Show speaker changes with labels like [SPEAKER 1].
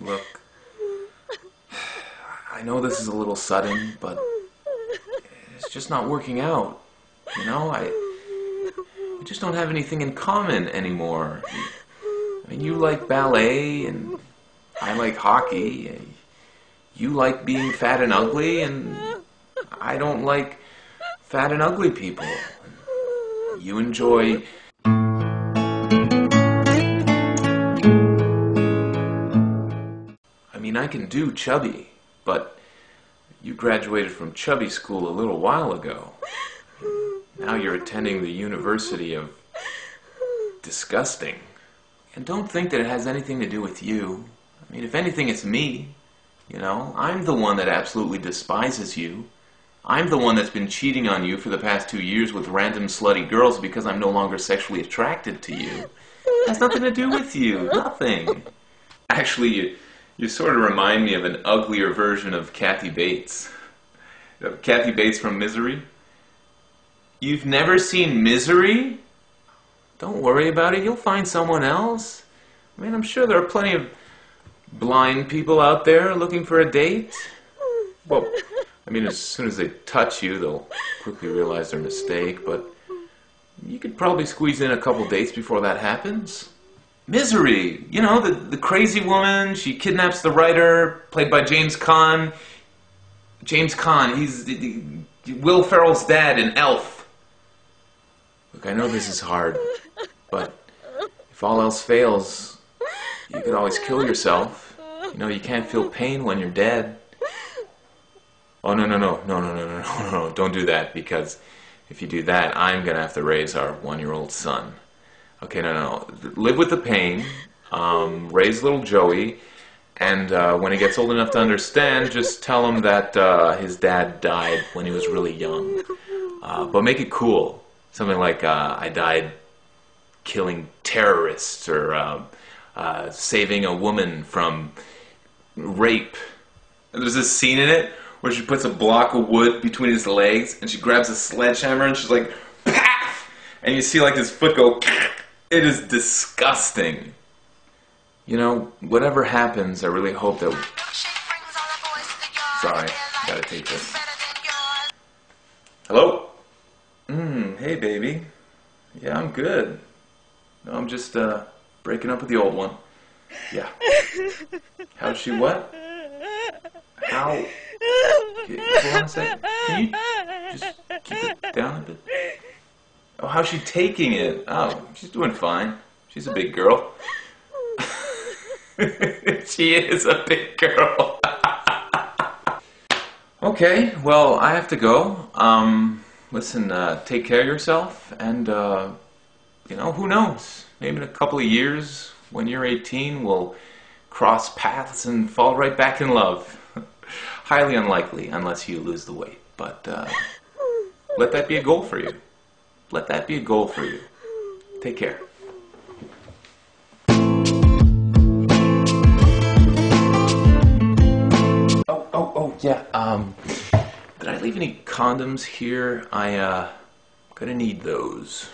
[SPEAKER 1] Look, I know this is a little sudden, but it's just not working out. You know, I, I just don't have anything in common anymore. I mean, you like ballet, and I like hockey. You like being fat and ugly, and I don't like fat and ugly people. You enjoy. I can do chubby, but you graduated from chubby school a little while ago. Now you're attending the University of Disgusting. And don't think that it has anything to do with you. I mean, if anything, it's me. You know, I'm the one that absolutely despises you. I'm the one that's been cheating on you for the past two years with random slutty girls because I'm no longer sexually attracted to you. It has nothing to do with you. Nothing. Actually, you, sort of remind me of an uglier version of Kathy Bates. Kathy Bates from Misery. You've never seen Misery? Don't worry about it. You'll find someone else. I mean, I'm sure there are plenty of blind people out there looking for a date. Well, I mean, as soon as they touch you, they'll quickly realize their mistake, but you could probably squeeze in a couple dates before that happens. Misery, you know, the, the crazy woman, she kidnaps the writer, played by James Caan. James Caan, he's Will Ferrell's dad in Elf. Look, I know this is hard, but if all else fails, you could always kill yourself. You know, you can't feel pain when you're dead. Oh, no, no, no, no, no, no, no, no, no, don't do that because if you do that, I'm going to have to raise our one year old son. Okay, no, no, live with the pain, um, raise little Joey, and uh, when he gets old enough to understand, just tell him that uh, his dad died when he was really young. Uh, but make it cool. Something like, uh, I died killing terrorists or uh, uh, saving a woman from rape. There's this scene in it where she puts a block of wood between his legs and she grabs a sledgehammer and she's like, Paf! and you see like his foot go. It is disgusting. You know, whatever happens, I really hope that. Sorry, gotta take this. Hello? Mmm, hey baby. Yeah, I'm good. No, I'm just uh, breaking up with the old one. Yeah. How's she what? How? Okay, hold on a second. Can you just keep it down a bit? Oh, how's she taking it? Oh, she's doing fine. She's a big girl. she is a big girl. okay, well, I have to go. Um, listen, uh, take care of yourself, and, uh, you know, who knows? Maybe in a couple of years, when you're 18, we'll cross paths and fall right back in love. Highly unlikely, unless you lose the weight. But uh, let that be a goal for you. Let that be a goal for you. Take care. Oh, oh, oh, yeah. Um, did I leave any condoms here? I, uh, gonna need those.